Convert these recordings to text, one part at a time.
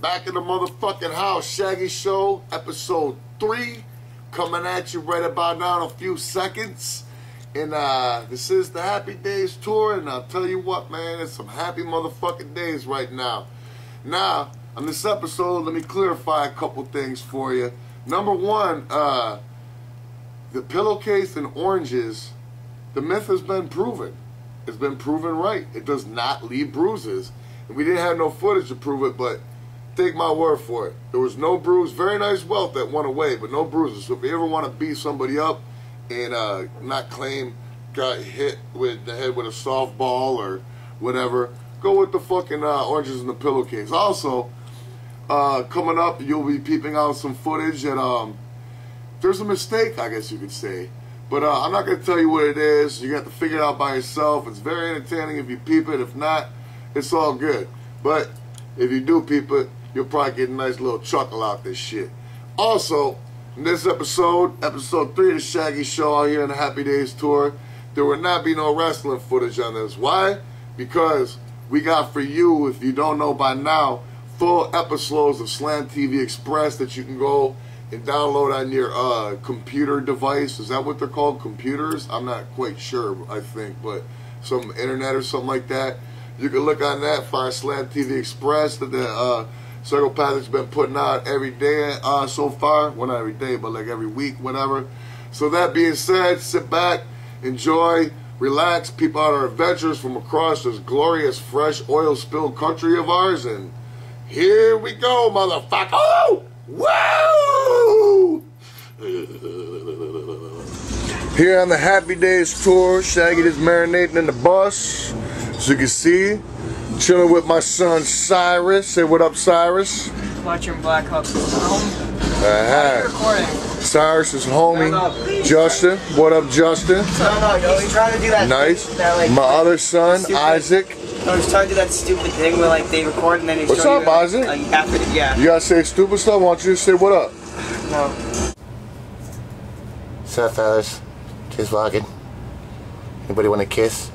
Back in the motherfucking house, Shaggy Show, episode three, coming at you right about now in a few seconds. And uh, this is the Happy Daze tour, and I'll tell you what, man, it's some happy motherfucking days right now. Now, on this episode, let me clarify a couple things for you. Number one, uh, the pillowcase and oranges, the myth has been proven. It's been proven right. It does not leave bruises. And we didn't have no footage to prove it, but take my word for it. There was no bruise. Very nice welt that went away, but no bruises. So if you ever want to beat somebody up and uh, not claim got hit with the head with a softball or whatever, go with the fucking uh, oranges in the pillowcase. Also, uh, coming up, you'll be peeping out some footage that um, there's a mistake, I guess you could say. But uh, I'm not going to tell you what it is. You have to figure it out by yourself. It's very entertaining if you peep it. If not, it's all good. But if you do peep it, you'll probably get a nice little chuckle out this shit. Also, in this episode, episode 3 of the Shaggy Show out here on the Happy Daze Tour, there will not be no wrestling footage on this. Why? Because we got for you, if you don't know by now, full episodes of Slam TV Express that you can go and download on your uh, computer device. Is that what they're called? Computers? I'm not quite sure, I think, but some internet or something like that. You can look on that, find Slam TV Express that the uh, Psychopathics been putting out every day uh, so far. Well, not every day, but like every week, whatever. So that being said, sit back, enjoy, relax, peep out our adventures from across this glorious, fresh, oil-spilled country of ours, and here we go, motherfucker! Oh! Woo! Here on the Happy Daze tour, Shaggy is marinating in the bus. As you can see, chilling with my son Cyrus. Say what up, Cyrus. Watching Black Hawk home. Uh-huh. Recording. Cyrus is homie. Justin. What up, Justin? No, no, no, he's trying to do that. Nice. That, like, My other son, stupid- Isaac. No, he's trying to do that stupid thing where like they record and then they What's show up, you, Isaac? Like, after, yeah. You gotta say stupid stuff. Why don't you just say what up? No. What's up, fellas? Just walking. Anybody want to kiss?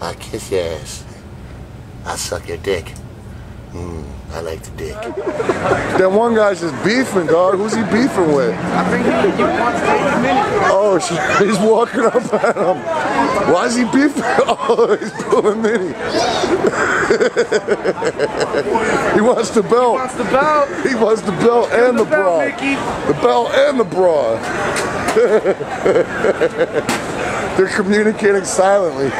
I kiss your ass. I suck your dick. Mmm, I like the dick. That one guy's just beefing, dog. Who's he beefing with? I think he wants to take a minute. Oh, shit. he's walking up at him. Why is he beefing? Oh, he's pulling Minnie. he wants the belt. Wants the belt. He wants the belt and the, the belt, bra. Mickey. The belt and the bra. They're communicating silently.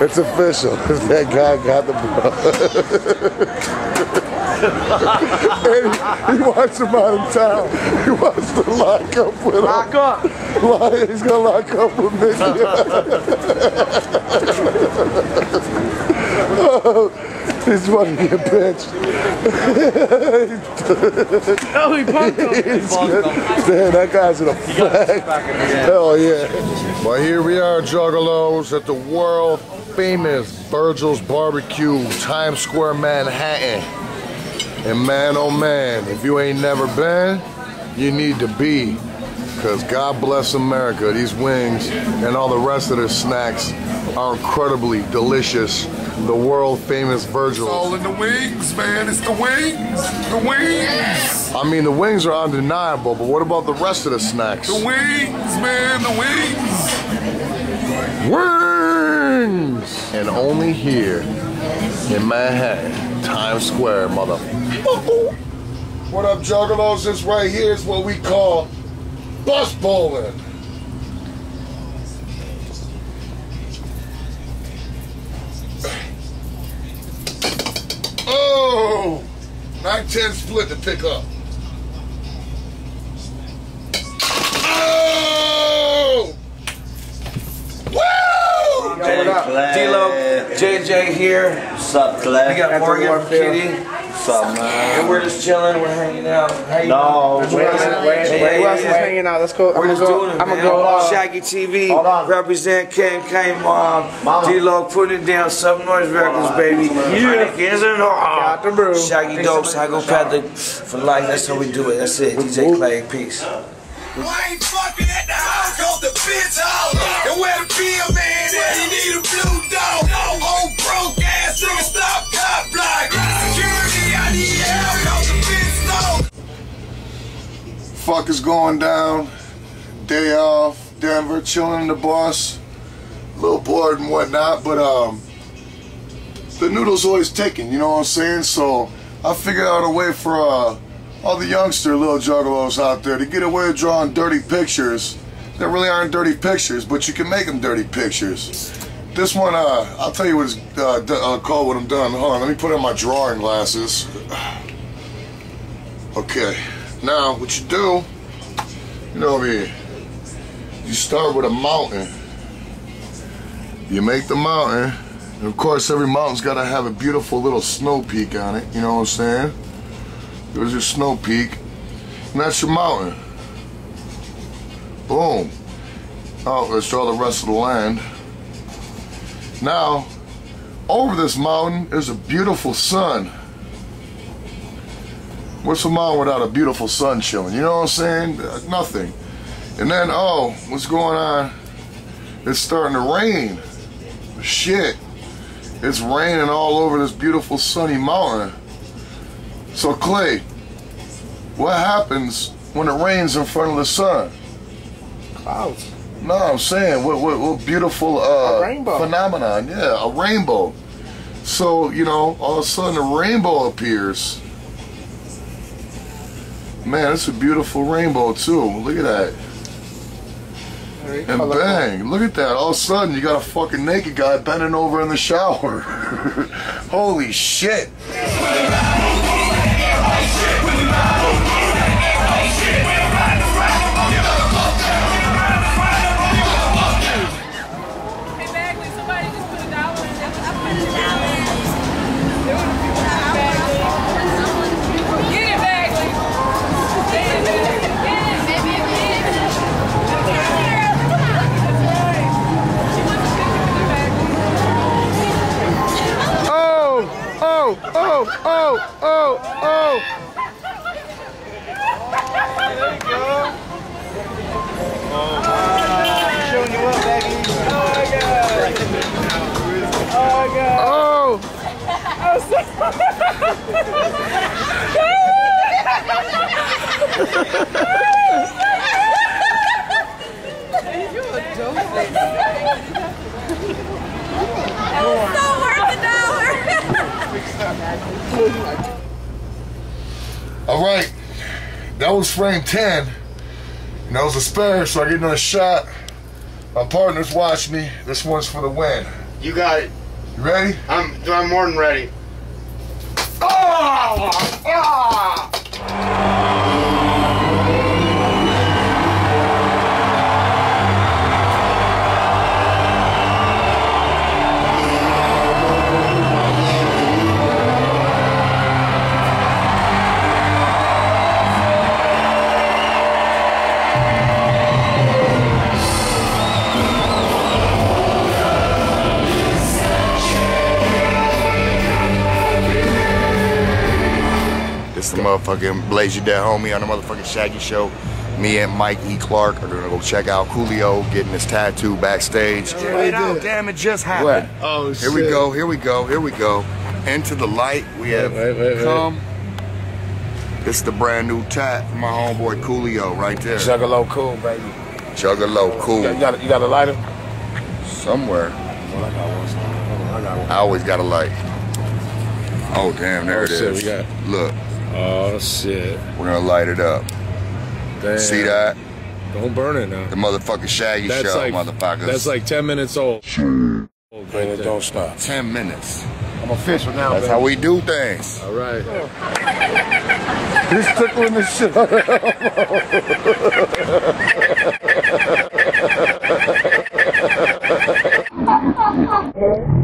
it's official. That guy got the bra. and he, he wants him out of town. He wants to lock up with him. Lock up. He's gonna lock up with Mickey. Oh, He's wanting to get benched. Oh, he bumped him. He's good. Damn, that guy's in a flag. Hell yeah. Well, here we are, Juggalos, at the world famous Virgil's Barbecue, Times Square, Manhattan. And man, oh man, if you ain't never been, you need to be. Because God bless America, these wings and all the rest of their snacks are incredibly delicious. The world famous Virgil's. all in the wings, man. It's the wings. The wings. I mean, the wings are undeniable, but what about the rest of the snacks? The wings, man. The wings. Wings! And only here in Manhattan, Times Square, motherfucker. What up, Juggalos? This right here is what we call bus bowling. 910 split to pick up. Oh! Woo! D-Lo, JJ here. What's up, We got Morgan, Kitty, What's up, man? and we're just chilling. We're hanging out. How you No, doing? wait, Yeah, wait, yeah, wait, yeah, wait, yeah. hanging out. Let's go. We're just doing it, I'm man. gonna go. Uh, Shaggy TV, Hold on. represent Ken K Mom, Mama. D-Lo putting it down, Sub Noize Records, baby. Yeah. Got the brew. Shaggy Dope, Psychopathic for life. That's how we do it. That's it. DJ Clay, peace. Why ain't fucking at the house? Cause the bitch holler. And where the bill man at? Is going down? Day off, Denver, chilling in the bus. A little bored and whatnot, but um, the noodle's always taken, you know what I'm saying? So I figured out a way for uh, all the youngster little juggalos out there to get away with drawing dirty pictures that really aren't dirty pictures, but you can make them dirty pictures. This one, uh, I'll tell you what it's uh, uh, called when I'm done. Hold on, let me put on my drawing glasses. Okay, now what you do, you know, me, you start with a mountain. You make the mountain, and of course, every mountain's got to have a beautiful little snow peak on it. You know what I'm saying? There's your snow peak, and that's your mountain. Boom. Oh, let's draw the rest of the land. Now, over this mountain is a beautiful sun. What's a mountain without a beautiful sun chilling? You know what I'm saying? Uh, Nothing. And then, oh, what's going on? It's starting to rain. Shit. It's raining all over this beautiful sunny mountain. So, Clay, what happens when it rains in front of the sun? Clouds. No, I'm saying what what, what beautiful uh, phenomenon. Yeah, a rainbow. So you know, all of a sudden a rainbow appears. Man, it's a beautiful rainbow too. Look at that. Very And colorful. bang, look at that. All of a sudden you got a fucking naked guy bending over in the shower. Holy shit. All right, that was frame 10. And that was a spare, so I get another shot. My partners watch me. This one's for the win. You got it. You ready? I'm I'm more than ready. Motherfucking Blaze Ya Dead Homie on the motherfucking Shaggy Show. Me and Mike E. Clark are gonna go check out Coolio getting his tattoo backstage. Check it out, damn it just happened. oh, Here we go, here we go, here we go. Into the light, we have wait, wait, wait. come. This is the brand new tat from my homeboy Coolio right there. Juggalo cool, baby. Juggalo, cool. You got, you got a lighter? Somewhere. I always got a light. Oh damn, there Oh, it shit, is. we got- Look, Oh shit. We're gonna light it up. Damn. See that? Don't burn it now. The motherfucking shaggy that's show, like, motherfuckers. That's like ten minutes old. Sure. It don't stop. Ten minutes. I'm official now. That's baby. how we do things. All right. He's tickling the shit out of